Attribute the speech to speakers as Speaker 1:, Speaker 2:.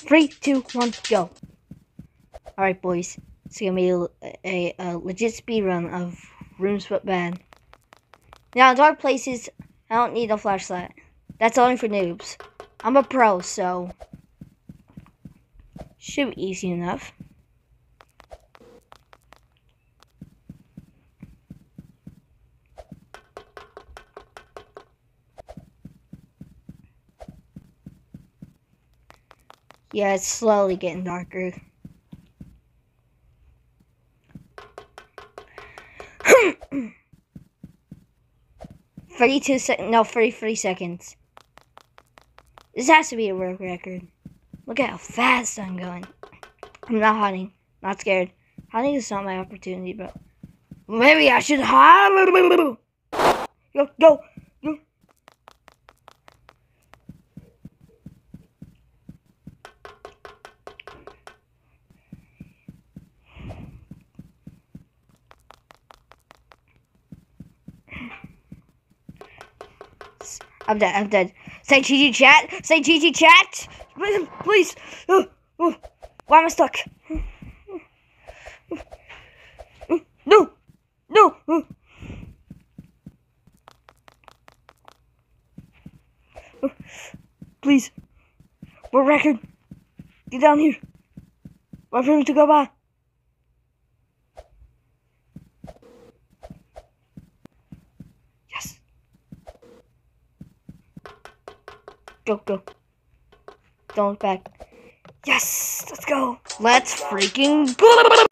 Speaker 1: Three, two, one, go. Alright, boys. It's gonna be a, a, a legit speed run of Rooms But Bad. Now, dark places, I don't need a flashlight. That's only for noobs. I'm a pro, so should be easy enough. Yeah, it's slowly getting darker. Thirty-two sec- no, thirty-three seconds. This has to be a world record. Look at how fast I'm going. I'm not hiding. Not scared. Hiding is not my opportunity, but maybe I should hide. Go, go, go. I'm dead. I'm dead. Say GG chat. Say GG chat. Please. please. Oh. Why am I stuck? No. No. Please. What record? Get down here. Wait for him to go by. Go, go. Don't back. Yes, let's go. Let's freaking go.